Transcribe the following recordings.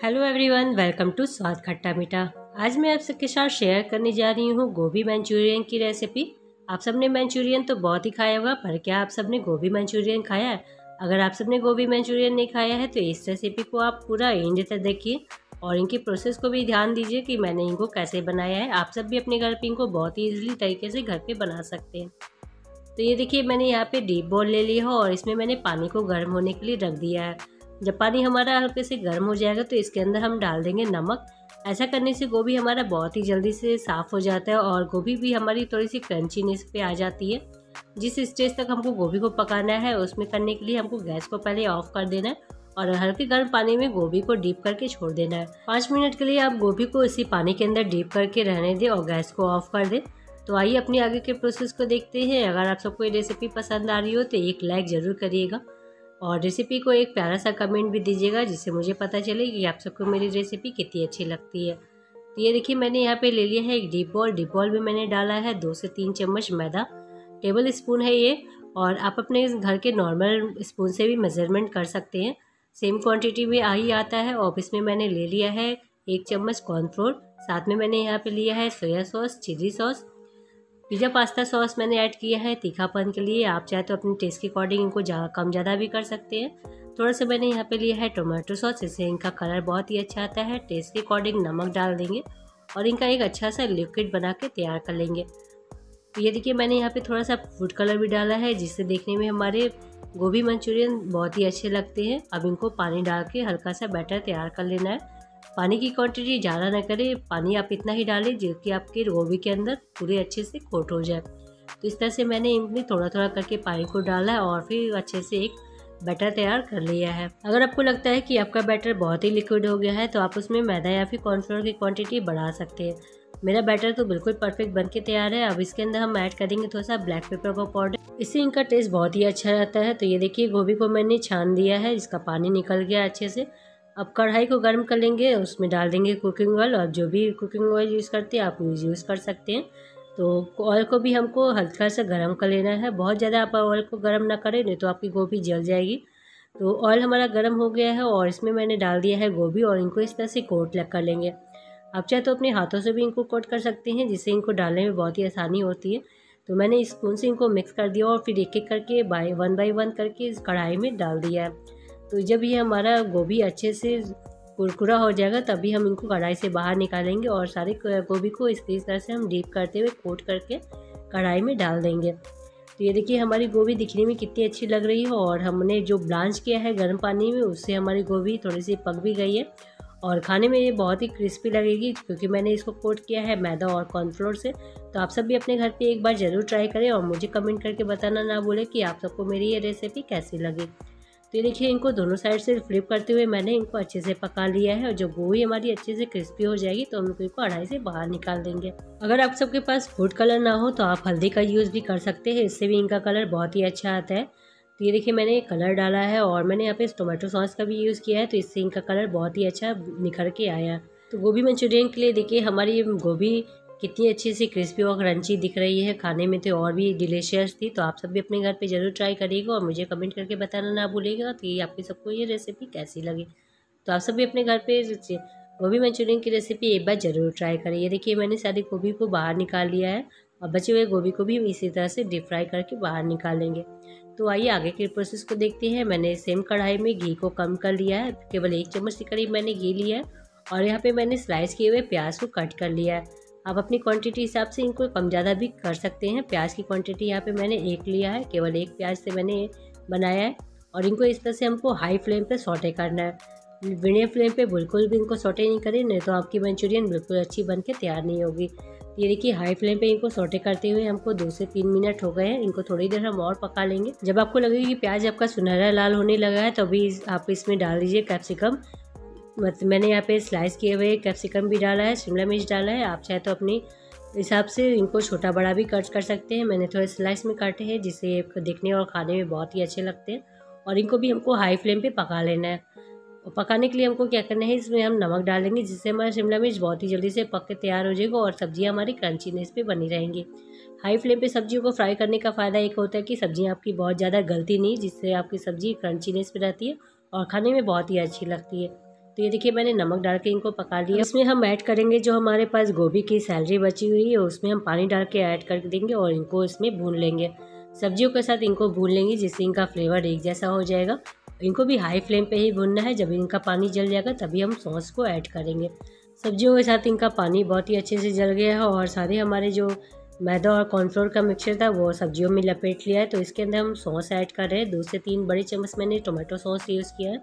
Hello everyone welcome to स्वाद खट्टा मीठा। आज मैं आप सबके साथ शेयर करने जा रही हूँ गोभी मंचूरियन की रेसिपी आप सबने मंचूरियन तो बहुत ही खाया होगा, पर क्या आप सबने गोभी मंचूरियन खाया है? अगर आप सबने गोभी मंचूरियन नहीं खाया है तो इस रेसिपी को आप पूरा एंड तक देखिए और इनकी प्रोसेस को भी ध्यान दीजिए कि मैंने इनको कैसे बनाया है। आप सब भी अपने घर पर इनको बहुत ही ईजिली तरीके से घर पर बना सकते हैं। तो ये देखिए, मैंने यहाँ पे डीप बॉल ले लिया है और इसमें मैंने पानी को गर्म होने के लिए रख दिया है। जब पानी हमारा हल्के से गर्म हो जाएगा तो इसके अंदर हम डाल देंगे नमक। ऐसा करने से गोभी हमारा बहुत ही जल्दी से साफ़ हो जाता है और गोभी भी हमारी थोड़ी सी क्रंचीनेस पे आ जाती है। जिस स्टेज तक हमको गोभी को पकाना है, उसमें करने के लिए हमको गैस को पहले ऑफ़ कर देना है और हल्के गर्म पानी में गोभी को डीप करके छोड़ देना है। पाँच मिनट के लिए आप गोभी को इसी पानी के अंदर डीप करके रहने दें और गैस को ऑफ़ कर दें। तो आइए अपने आगे के प्रोसेस को देखते हैं। अगर आप सबको ये रेसिपी पसंद आ रही हो तो एक लाइक ज़रूर करिएगा। और रेसिपी को एक प्यारा सा कमेंट भी दीजिएगा, जिससे मुझे पता चले कि आप सबको मेरी रेसिपी कितनी अच्छी लगती है। तो ये देखिए, मैंने यहाँ पे ले लिया है एक डीप बॉल डीप बॉल में मैंने डाला है दो से तीन चम्मच मैदा। टेबल स्पून है ये और आप अपने घर के नॉर्मल स्पून से भी मेज़रमेंट कर सकते हैं। सेम क्वांटिटी में आ ही आता है और इसमें मैंने ले लिया है एक चम्मच कॉर्नफ्लोर साथ में मैंने यहाँ पे लिया है soya sauce chilli sauce pizza, pasta sauce मैंने ऐड किया है तीखापन के लिए। आप चाहे तो अपने टेस्ट के अकॉर्डिंग इनको ज़्यादा कम ज़्यादा भी कर सकते हैं। थोड़ा सा मैंने यहाँ पे लिया है टोमेटो सॉस इससे इनका कलर बहुत ही अच्छा आता है। टेस्ट के अकॉर्डिंग नमक डाल देंगे और इनका एक अच्छा सा लिक्विड बना के तैयार कर लेंगे। तो ये देखिए, मैंने यहाँ पे थोड़ा सा फ़ूड कलर भी डाला है, जिससे देखने में हमारे गोभी मंचूरियन बहुत ही अच्छे लगते हैं। अब इनको पानी डाल के हल्का सा बैटर तैयार कर लेना है। पानी की क्वांटिटी ज़्यादा ना करें, पानी आप इतना ही डालें जो कि आपके गोभी के अंदर पूरे अच्छे से कोट हो जाए। तो इस तरह से मैंने इनमें थोड़ा थोड़ा करके पानी को डाला है और फिर अच्छे से एक बैटर तैयार कर लिया है। अगर आपको लगता है कि आपका बैटर बहुत ही लिक्विड हो गया है तो आप उसमें मैदा या फिर कॉर्नफ्लोर की क्वांटिटी बढ़ा सकते हैं। मेरा बैटर तो बिल्कुल परफेक्ट बन के तैयार है। अब इसके अंदर हम ऐड करेंगे थोड़ा सा ब्लैक पेपर का पाउडर इससे इनका टेस्ट बहुत ही अच्छा रहता है। तो ये देखिए, गोभी को मैंने छान दिया है, इसका पानी निकल गया अच्छे से। अब कढ़ाई को गर्म कर लेंगे, उसमें डाल देंगे कुकिंग ऑयल और जो भी कुकिंग ऑयल यूज़ करते हैं, आप यूज़ कर सकते हैं। तो ऑयल को भी हमको हल्का सा गर्म कर लेना है। बहुत ज़्यादा आप ऑयल को गर्म ना करें, नहीं तो आपकी गोभी जल जाएगी। तो ऑयल हमारा गर्म हो गया है और इसमें मैंने डाल दिया है गोभी और इनको इस तरह से कोट लग कर लेंगे। आप चाहे तो अपने हाथों से भी इनको कोट कर सकते हैं, जिससे इनको डालने में बहुत ही आसानी होती है। तो मैंने स्पून से इनको मिक्स कर दिया और फिर एक एक करके बाई वन बाई वन करके इस कढ़ाई में डाल दिया है। तो जब ये हमारा गोभी अच्छे से कुरकुरा हो जाएगा, तभी हम इनको कढ़ाई से बाहर निकालेंगे और सारे गोभी को इस तरह से हम डीप करते हुए कोट करके कढ़ाई में डाल देंगे। तो ये देखिए, हमारी गोभी दिखने में कितनी अच्छी लग रही है और हमने जो ब्लांच किया है गर्म पानी में, उससे हमारी गोभी थोड़ी सी पक भी गई है। और खाने में ये बहुत ही क्रिस्पी लगेगी क्योंकि मैंने इसको कोट किया है मैदा और कॉर्नफ्लोर से। तो आप सब भी अपने घर पे एक बार ज़रूर ट्राई करें और मुझे कमेंट करके बताना ना भूलें कि आप सबको मेरी ये रेसिपी कैसी लगी। तो ये देखिए, इनको दोनों साइड से फ्लिप करते हुए मैंने इनको अच्छे से पका लिया है और जब गोभी हमारी अच्छे से क्रिस्पी हो जाएगी तो हम लोग इनको कढ़ाई से बाहर निकाल देंगे। अगर आप सबके पास फ़ूड कलर ना हो तो आप हल्दी का यूज़ भी कर सकते हैं। इससे भी इनका कलर बहुत ही अच्छा आता है। तो ये देखिए, मैंने कलर डाला है और मैंने यहाँ पे टोमेटो सॉस का भी यूज़ किया है तो इससे इनका कलर बहुत ही अच्छा निखर के आया। तो गोभी मंचूरियन के लिए देखिए, हमारी गोभी कितनी अच्छी सी क्रिस्पी और क्रंची दिख रही है। खाने में तो और भी डिलीशियस थी तो आप सब भी अपने घर पे ज़रूर ट्राई करिएगा और मुझे कमेंट करके बताना ना भूलिएगा कि आपकी सबको ये रेसिपी कैसी लगी। तो आप सब भी अपने घर पे गोभी मंचूरियन की रेसिपी एक बार ज़रूर ट्राई करिए। देखिए, मैंने सारी गोभी को बाहर निकाल लिया है और बचे हुए गोभी को भी इसी तरह से डीप फ्राई करके बाहर निकालेंगे तो आइए आगे के प्रोसेस को देखते हैं। मैंने सेम कढ़ाई में घी को कम कर लिया है, केवल एक चम्मच के करीब मैंने घी लिया है और यहाँ पे मैंने स्लाइस किए हुए प्याज को कट कर लिया है। आप अपनी क्वांटिटी हिसाब से इनको कम ज़्यादा भी कर सकते हैं। प्याज की क्वांटिटी यहाँ पे मैंने एक लिया है, केवल एक प्याज से मैंने बनाया है। और इनको इस तरह से हमको हाई फ्लेम पे सॉटे करना है। मीडियम फ्लेम पे बिल्कुल भी इनको सोटे नहीं करें, नहीं तो आपकी मंचूरियन बिल्कुल अच्छी बन के तैयार नहीं होगी। ये देखिए हाई फ्लेम पे इनको सोटे करते हुए हमको दो से तीन मिनट हो गए हैं। इनको थोड़ी देर हम और पका लेंगे। जब आपको लगे कि प्याज आपका सुनहरा लाल होने लगा है, तभी आप इसमें डाल दीजिए कैप्सिकम मतलब मैंने यहाँ पे स्लाइस किए हुए कैप्सिकम भी डाला है, शिमला मिर्च डाला है, आप चाहे तो अपनी हिसाब से इनको छोटा बड़ा भी कट कर सकते हैं। मैंने थोड़े स्लाइस में काटे हैं, जिससे देखने और खाने में बहुत ही अच्छे लगते हैं। और इनको भी हमको हाई फ्लेम पे पका लेना है। और पकाने के लिए हमको क्या करना है, इसमें हम नमक डालेंगे, जिससे हमारा शिमला मिर्च बहुत ही जल्दी से पक के तैयार हो जाएगा और सब्ज़ियाँ हमारी क्रंचीनेस पे बनी रहेंगी। हाई फ्लेम पे सब्जियों को फ्राई करने का फ़ायदा एक होता है कि सब्ज़ियाँ आपकी बहुत ज़्यादा गलती नहीं, जिससे आपकी सब्ज़ी क्रंचीनेस पे रहती है और खाने में बहुत ही अच्छी लगती है। तो ये देखिए मैंने नमक डाल के इनको पका लिया। इसमें हम ऐड करेंगे जो हमारे पास गोभी की सैलरी बची हुई है उसमें हम पानी डाल के ऐड कर देंगे और इनको इसमें भून लेंगे। सब्जियों के साथ इनको भून लेंगे जिससे इनका फ्लेवर एक जैसा हो जाएगा। इनको भी हाई फ्लेम पे ही भूनना है। जब इनका पानी जल जाएगा तभी हम सॉस को ऐड करेंगे। सब्जियों के साथ इनका पानी बहुत ही अच्छे से जल गया है और सारे हमारे जो मैदा और कॉर्नफ्लोर का मिक्सचर था वो सब्जियों में लपेट लिया है। तो इसके अंदर हम सॉस ऐड कर रहे हैं। दो से तीन बड़े चम्मच मैंने टोमेटो सॉस यूज़ किया है।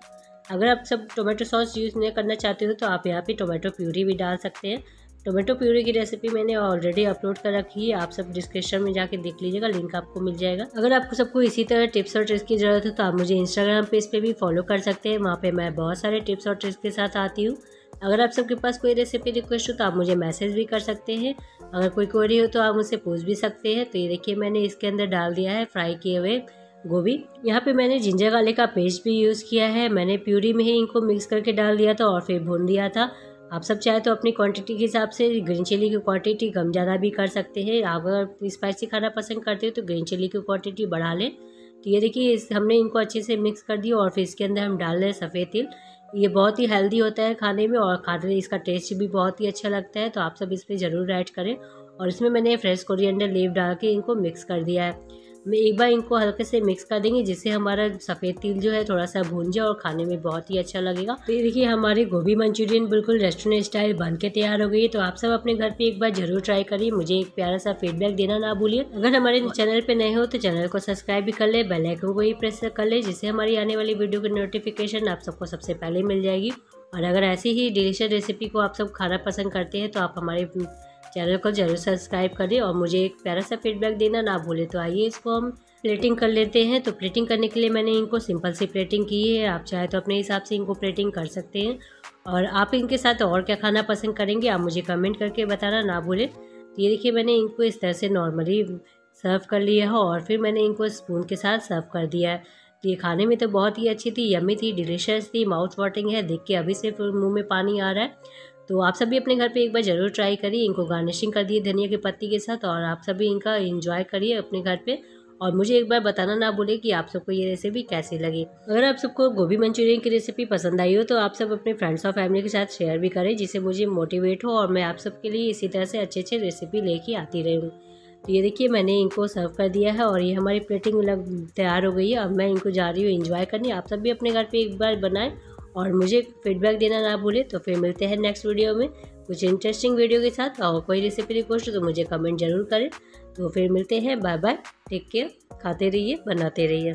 अगर आप सब टोमेटो सॉस यूज़ नहीं करना चाहते हो तो आप यहाँ पे टोमेटो प्यूरी भी डाल सकते हैं। टोमेटो प्यूरी की रेसिपी मैंने ऑलरेडी अपलोड कर रखी है, आप सब डिस्क्रिप्शन में जाके देख लीजिएगा लिंक आपको मिल जाएगा। अगर आपको सबको इसी तरह टिप्स और ट्रिक्स की ज़रूरत हो तो आप मुझे इंस्टाग्राम पेज पे भी फॉलो कर सकते हैं, वहाँ पे मैं बहुत सारे टिप्स और ट्रिक्स के साथ आती हूँ। अगर आप सबके पास कोई रेसिपी रिक्वेस्ट हो तो आप मुझे मैसेज भी कर सकते हैं। अगर कोई क्वेरी हो तो आप मुझसे पूछ भी सकते हैं। तो ये देखिए, मैंने इसके अंदर डाल दिया है फ्राई किए हुए। गोभी। यहाँ पे मैंने जिंजर गार्लिक का पेस्ट भी यूज़ किया है। मैंने प्यूरी में ही इनको मिक्स करके डाल दिया था और फिर भून दिया था। आप सब चाहे तो अपनी क्वांटिटी के हिसाब से ग्रीन चिली की क्वांटिटी कम ज़्यादा भी कर सकते हैं। आप अगर स्पाइसी खाना पसंद करते हो तो ग्रीन चिली की क्वांटिटी बढ़ा लें। तो ये देखिए, इस हमने इनको अच्छे से मिक्स कर दिया और फिर इसके अंदर हम डाल रहे हैं सफ़ेद तिल। ये बहुत ही हेल्दी होता है खाने में और खाने इसका टेस्ट भी बहुत ही अच्छा लगता है। तो आप सब इसमें ज़रूर ऐड करें। और इसमें मैंने फ्रेश कोरिएंडर लीव डाल के इनको मिक्स कर दिया है। एक बार इनको हल्के से मिक्स कर देंगे, जिससे हमारा सफ़ेद तिल जो है थोड़ा सा भून जाए और खाने में बहुत ही अच्छा लगेगा। तो ये देखिए, हमारी गोभी मंचूरियन बिल्कुल रेस्टोरेंट स्टाइल बन के तैयार हो गई है। तो आप सब अपने घर पे एक बार ज़रूर ट्राई करिए। मुझे एक प्यारा सा फीडबैक देना ना भूलिए। अगर हमारे चैनल पे नए हो तो चैनल को सब्सक्राइब भी कर ले बेलाइकन को ही प्रेस कर ले, जिससे हमारी आने वाली वीडियो की नोटिफिकेशन आप सबको सबसे पहले मिल जाएगी। और अगर ऐसी ही डिलीशियस रेसिपी को आप सब खाना पसंद करते हैं तो आप हमारे चैनल को ज़रूर सब्सक्राइब करें और मुझे एक प्यारा सा फीडबैक देना ना भूले। तो आइए इसको हम प्लेटिंग कर लेते हैं। तो प्लेटिंग करने के लिए मैंने इनको सिंपल सी प्लेटिंग की है। आप चाहे तो अपने हिसाब से इनको प्लेटिंग कर सकते हैं। और आप इनके साथ और क्या खाना पसंद करेंगे, आप मुझे कमेंट करके बताना ना भूलें। तो ये देखिए, मैंने इनको इस तरह से नॉर्मली सर्व कर लिया है और फिर मैंने इनको स्पून के साथ सर्व कर दिया है। तो ये खाने में तो बहुत ही अच्छी थी यमी थी डिलीशियस थी माउथ वाटरिंग है। देख के अभी से मुँह में पानी आ रहा है। तो आप सभी अपने घर पे एक बार ज़रूर ट्राई करिए। इनको गार्निशिंग कर दिए धनिया की पत्ती के साथ और आप सभी इनका इंजॉय करिए अपने घर पे। और मुझे एक बार बताना ना भूले कि आप सबको ये रेसिपी कैसी लगी। अगर आप सबको गोभी मंचूरियन की रेसिपी पसंद आई हो तो आप सब अपने फ्रेंड्स और फैमिली के साथ शेयर भी करें, जिससे मुझे मोटिवेट हो और मैं आप सबके लिए इसी तरह से अच्छे अच्छे रेसिपी लेके आती रहूँ। तो ये देखिए, मैंने इनको सर्व कर दिया है और ये हमारी प्लेटिंग तैयार हो गई है। अब मैं इनको जा रही हूँ इन्जॉय करनी। आप सब भी अपने घर पर एक बार बनाएँ और मुझे फीडबैक देना ना भूले तो फिर मिलते हैं नेक्स्ट वीडियो में। कुछ इंटरेस्टिंग वीडियो के साथ। और कोई रेसिपी रिक्वेस्ट तो मुझे कमेंट ज़रूर करें। तो फिर मिलते हैं। बाय बाय टेक केयर खाते रहिए, बनाते रहिए।